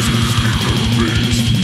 was amazed.